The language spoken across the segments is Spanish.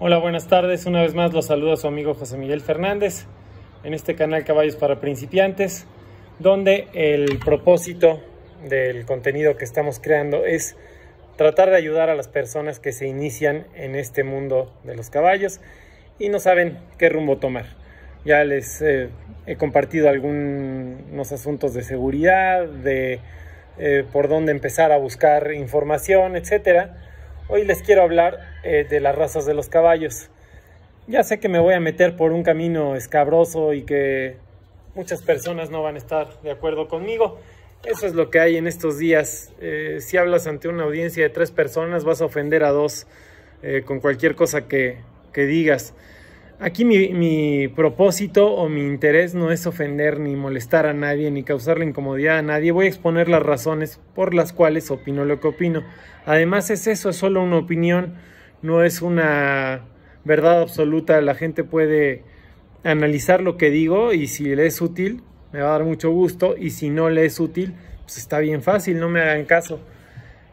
Hola, buenas tardes. Una vez más los saluda su amigo José Miguel Fernández en este canal Caballos para Principiantes, donde el propósito del contenido que estamos creando es tratar de ayudar a las personas que se inician en este mundo de los caballos y no saben qué rumbo tomar. Ya les eh, he compartido algunos asuntos de seguridad, de eh, por dónde empezar a buscar información, etcétera Hoy les quiero hablar eh, de las razas de los caballos. Ya sé que me voy a meter por un camino escabroso y que muchas personas no van a estar de acuerdo conmigo. Eso es lo que hay en estos días. Eh, si hablas ante una audiencia de tres personas, vas a ofender a dos eh, con cualquier cosa que, que digas. Aquí mi, mi, propósito o mi interés no es ofender ni molestar a nadie ni causarle incomodidad a nadie. Voy a exponer las razones por las cuales opino lo que opino. Además es eso, es solo una opinión, no es una verdad absoluta. La gente puede analizar lo que digo y si le es útil, me va a dar mucho gusto. Y si no le es útil, pues está bien fácil, no me hagan caso.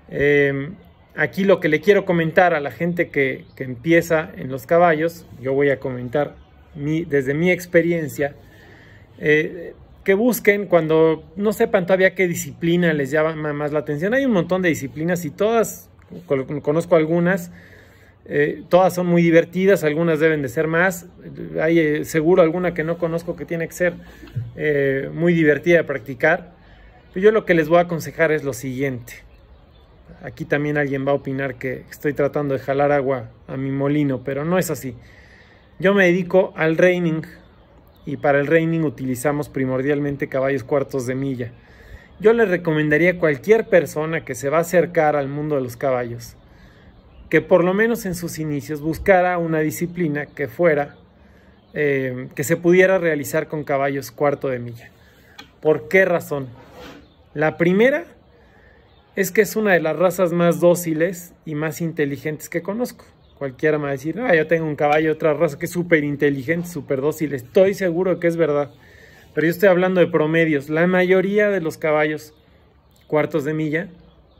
Eh, aquí lo que le quiero comentar a la gente que, empieza en los caballos, yo voy a comentar desde mi experiencia, eh, que busquen cuando no sepan todavía qué disciplina les llama más la atención. Hay un montón de disciplinas y todas, conozco algunas, eh, todas son muy divertidas, algunas deben de ser más. Hay eh, seguro alguna que no conozco que tiene que ser muy divertida de practicar. Pero yo lo que les voy a aconsejar es lo siguiente aquí también alguien va a opinar que estoy tratando de jalar agua a mi molino, pero no es así. Yo me dedico al reining y para el reining utilizamos primordialmente caballos cuartos de milla. Yo le recomendaría a cualquier persona que se va a acercar al mundo de los caballos que por lo menos en sus inicios buscara una disciplina que fuera, eh, que se pudiera realizar con caballos cuarto de milla. ¿Por qué razón? La primera es que es una de las razas más dóciles y más inteligentes que conozco. Cualquiera me va a decir, ah, yo tengo un caballo de otra raza que es súper inteligente, súper dócil. Estoy seguro que es verdad. Pero yo estoy hablando de promedios. La mayoría de los caballos cuartos de milla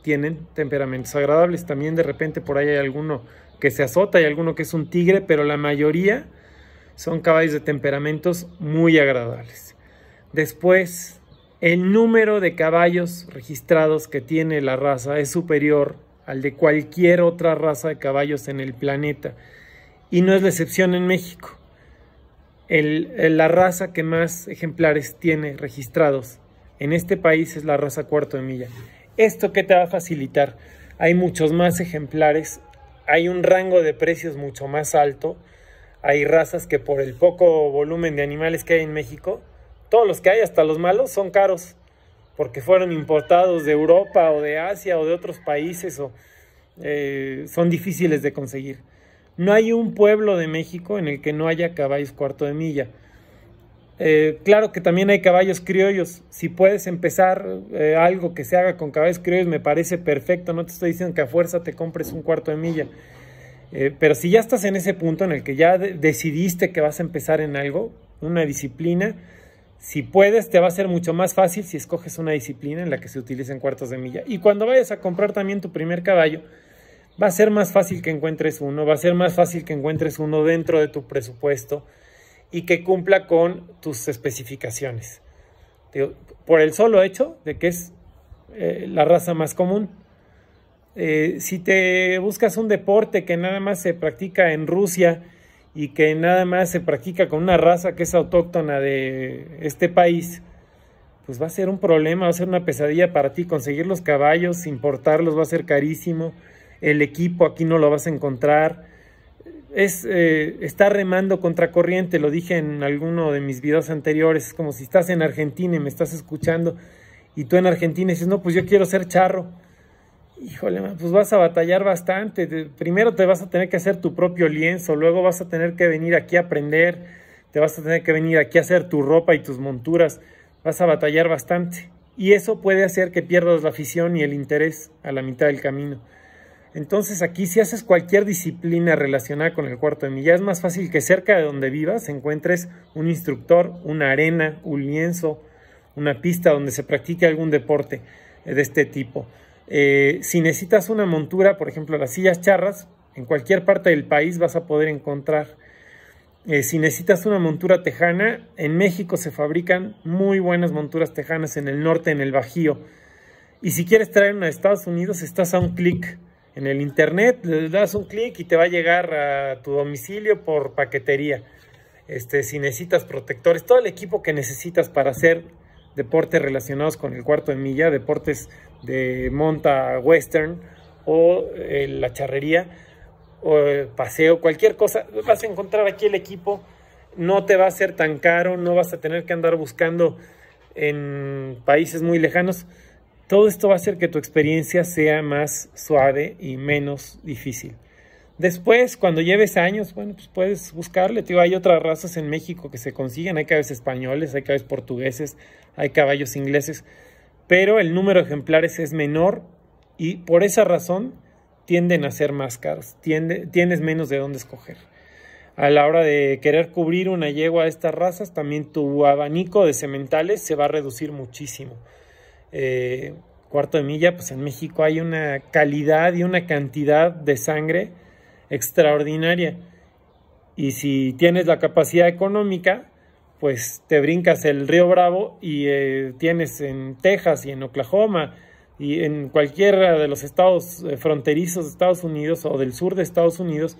tienen temperamentos agradables. También de repente por ahí hay alguno que se azota y alguno que es un tigre, pero la mayoría son caballos de temperamentos muy agradables. Después, el número de caballos registrados que tiene la raza es superior al de cualquier otra raza de caballos en el planeta. Y no es la excepción en México. la raza que más ejemplares tiene registrados en este país es la raza cuarto de milla. ¿Esto qué te va a facilitar? Hay muchos más ejemplares, hay un rango de precios mucho más alto, hay razas que por el poco volumen de animales que hay en México, todos los que hay, hasta los malos, son caros porque fueron importados de Europa o de Asia o de otros países o eh, son difíciles de conseguir. No hay un pueblo de México en el que no haya caballos cuarto de milla. Eh, claro que también hay caballos criollos. Si puedes empezar eh, algo que se haga con caballos criollos, me parece perfecto. No te estoy diciendo que a fuerza te compres un cuarto de milla. pero si ya estás en ese punto en el que ya decidiste que vas a empezar en algo, una disciplina, si puedes, te va a ser mucho más fácil si escoges una disciplina en la que se utilicen cuartos de milla. Y cuando vayas a comprar también tu primer caballo, va a ser más fácil que encuentres uno, va a ser más fácil que encuentres uno dentro de tu presupuesto y que cumpla con tus especificaciones. Por el solo hecho de que es eh, la raza más común. Eh, si te buscas un deporte que nada más se practica en Rusia, y que nada más se practica con una raza que es autóctona de este país, pues va a ser un problema, va a ser una pesadilla para ti conseguir los caballos, importarlos va a ser carísimo, el equipo aquí no lo vas a encontrar, es eh, está remando contra corriente, lo dije en alguno de mis videos anteriores, es como si estás en Argentina y me estás escuchando y tú en Argentina dices, no, pues yo quiero ser charro, híjole, pues vas a batallar bastante. Primero te vas a tener que hacer tu propio lienzo, luego vas a tener que venir aquí a aprender, te vas a tener que venir aquí a hacer tu ropa y tus monturas, vas a batallar bastante. Y eso puede hacer que pierdas la afición y el interés a la mitad del camino. Entonces aquí si haces cualquier disciplina relacionada con el cuarto de milla, es más fácil que cerca de donde vivas encuentres un instructor, una arena, un lienzo, una pista donde se practique algún deporte de este tipo. Eh, si necesitas una montura, por ejemplo, las sillas charras, En cualquier parte del país vas a poder encontrar. Eh, si necesitas una montura tejana, en México se fabrican muy buenas monturas tejanas en el norte, en el Bajío. Y si quieres traer una de Estados Unidos, estás a un clic en el internet, le das un clic y te va a llegar a tu domicilio por paquetería. Este, si necesitas protectores, todo el equipo que necesitas para hacer deportes relacionados con el cuarto de milla, deportes de monta western o eh, la charrería o el paseo, cualquier cosa, vas a encontrar aquí el equipo, no te va a ser tan caro, no vas a tener que andar buscando en países muy lejanos. Todo esto va a hacer que tu experiencia sea más suave y menos difícil. Después, cuando lleves años, bueno, pues puedes buscarle. Tío, hay otras razas en México que se consiguen. Hay caballos españoles, hay caballos portugueses, hay caballos ingleses. Pero el número de ejemplares es menor y por esa razón tienden a ser más caros. tienes menos de dónde escoger. A la hora de querer cubrir una yegua de estas razas, también tu abanico de sementales se va a reducir muchísimo. Eh, cuarto de milla, pues en México hay una calidad y una cantidad de sangre extraordinaria. Y si tienes la capacidad económica, pues te brincas el río Bravo y eh, tienes en Texas y en Oklahoma y en cualquiera de los estados eh, fronterizos de Estados Unidos o del sur de Estados Unidos,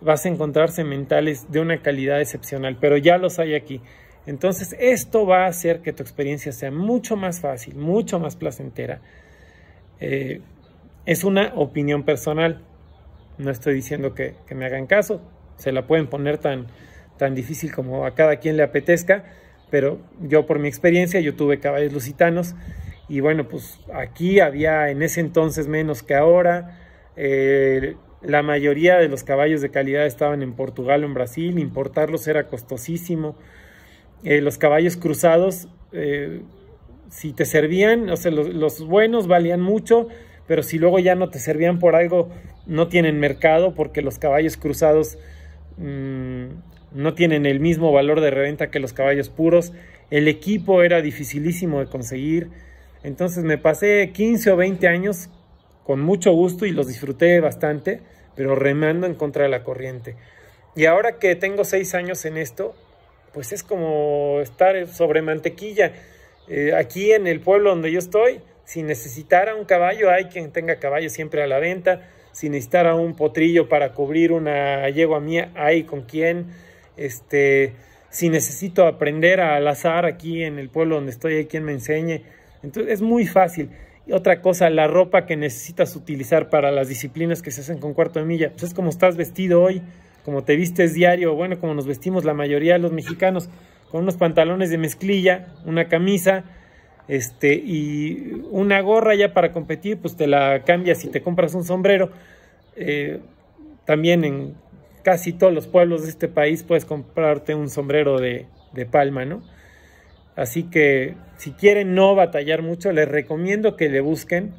vas a encontrar sementales de una calidad excepcional, pero ya los hay aquí. Entonces esto va a hacer que tu experiencia sea mucho más fácil, mucho más placentera. Eh, es una opinión personal. No estoy diciendo que, me hagan caso, se la pueden poner tan, tan difícil como a cada quien le apetezca, pero yo por mi experiencia, yo tuve caballos lusitanos y bueno, pues aquí había en ese entonces menos que ahora. Eh, la mayoría de los caballos de calidad estaban en Portugal o en Brasil, importarlos era costosísimo. Eh, los caballos cruzados, eh, si te servían, o sea, los buenos valían mucho, pero si luego ya no te servían por algo, no tienen mercado porque los caballos cruzados mm, no tienen el mismo valor de reventa que los caballos puros. El equipo era dificilísimo de conseguir. Entonces me pasé 15 o 20 años con mucho gusto y los disfruté bastante, pero remando en contra de la corriente. Y ahora que tengo 6 años en esto, pues es como estar sobre mantequilla. Eh, aquí en el pueblo donde yo estoy, si necesitara un caballo, hay quien tenga caballo siempre a la venta. Si necesitara un potrillo para cubrir una yegua mía, hay con quien. Este, si necesito aprender al azar aquí en el pueblo donde estoy, hay quien me enseñe. Entonces es muy fácil. Y otra cosa, la ropa que necesitas utilizar para las disciplinas que se hacen con cuarto de milla, pues es como estás vestido hoy, como te vistes diario, bueno, como nos vestimos la mayoría de los mexicanos, con unos pantalones de mezclilla, una camisa, este, y una gorra ya para competir, pues te la cambias y te compras un sombrero. Eh, también en casi todos los pueblos de este país puedes comprarte un sombrero de, palma, ¿no? Así que si quieren no batallar mucho, les recomiendo que le busquen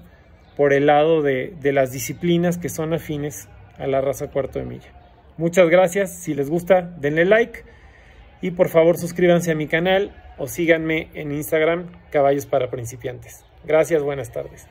por el lado de, de las disciplinas que son afines a la raza cuarto de milla. Muchas gracias, si les gusta denle like y por favor suscríbanse a mi canal o síganme en Instagram Caballos para Principiantes. Gracias, buenas tardes.